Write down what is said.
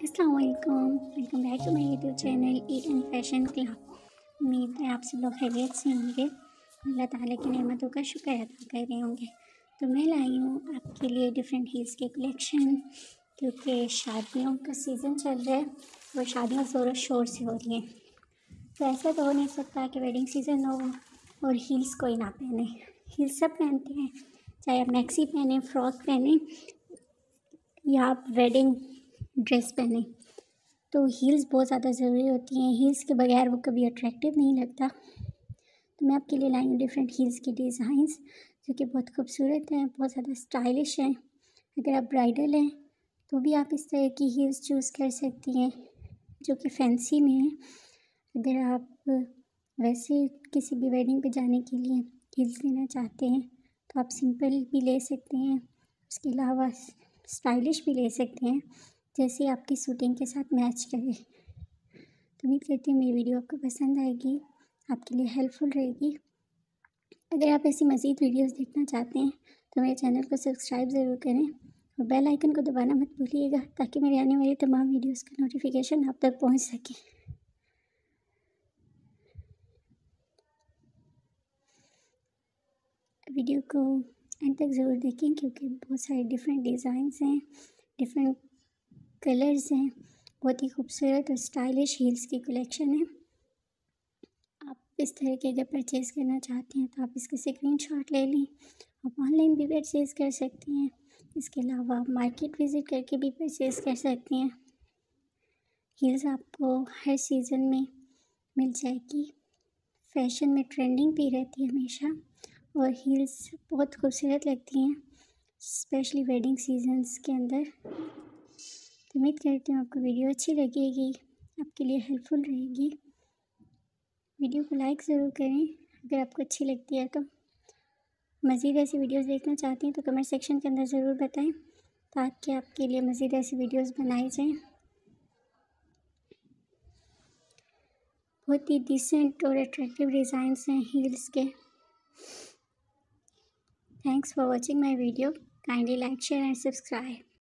अस्सलाम वालेकुम welcome back to my YouTube channel eat and fashion club उम्मीद है आप सब लोग खैरियत से होंगे। अल्लाह ताला की नेमतों का शुक्र अदा कर रहे होंगे। तो मैं लाई हूँ आपके लिए डिफरेंट हील्स के कलेक्शन क्योंकि शादियों का सीज़न चल रहा है, और शादियाँ ज़ोर शोर से हो रही हैं। तो ऐसा तो हो नहीं सकता कि वेडिंग सीज़न हो और हील्स कोई ना पहने। हील्स सब पहनते हैं, चाहे आप मैक्सी पहने फ्रॉक पहने, या आप वेडिंग ड्रेस पहने। तो हील्स बहुत ज़्यादा ज़रूरी होती हैं। हील्स के बगैर वो कभी अट्रैक्टिव नहीं लगता। तो मैं आपके लिए लाई डिफरेंट हील्स की डिज़ाइंस, जो कि बहुत खूबसूरत हैं, बहुत ज़्यादा स्टाइलिश हैं। अगर आप ब्राइडल हैं तो भी आप इस तरह की हील्स चूज़ कर सकती हैं, जो कि फैंसी में हैं। अगर आप वैसे किसी भी वेडिंग पे जाने के लिए हील्स लेना चाहते हैं तो आप सिंपल भी ले सकते हैं, उसके अलावा स्टाइलिश भी ले सकते हैं। जैसे आपकी शूटिंग के साथ मैच करे तो उम्मीद करती हूँ मेरी वीडियो आपको पसंद आएगी, आपके लिए हेल्पफुल रहेगी। अगर आप ऐसी मज़ीद वीडियोस देखना चाहते हैं तो मेरे चैनल को सब्सक्राइब ज़रूर करें और बेल आइकन को दबाना मत भूलिएगा, ताकि मेरे आने वाली तमाम वीडियोस का नोटिफिकेशन आप तक पहुँच सके। वीडियो को एंड तक ज़रूर देखें, क्योंकि बहुत सारे डिफरेंट डिज़ाइंस हैं डिफरेंट कलर्स हैं, बहुत ही खूबसूरत और स्टाइलिश हील्स की कलेक्शन है। आप इस तरह के अगर परचेज़ करना चाहते हैं तो आप इसके स्क्रीन शॉट ले लें। आप ऑनलाइन भी परचेज़ कर सकती हैं। इसके अलावा आप मार्केट विज़िट करके भी परचेज़ कर सकती हैं। हील्स आपको हर सीज़न में मिल जाएगी। फ़ैशन में ट्रेंडिंग भी रहती है हमेशा, और हील्स बहुत खूबसूरत लगती हैं, स्पेशली वेडिंग सीजन्स के अंदर। तो उम्मीद करती हूँ आपको वीडियो अच्छी लगेगी, आपके लिए हेल्पफुल रहेगी। वीडियो को लाइक ज़रूर करें, अगर आपको अच्छी लगती है तो। मज़ीद ऐसी वीडियोस देखना चाहती हैं तो कमेंट सेक्शन के अंदर ज़रूर बताएँ, ताकि आपके लिए मज़ीद ऐसी वीडियोस बनाई जाएँ। बहुत ही डिसेंट और अट्रैक्टिव डिज़ाइंस हैं हील्स के। Thanks for watching my video kindly like share and subscribe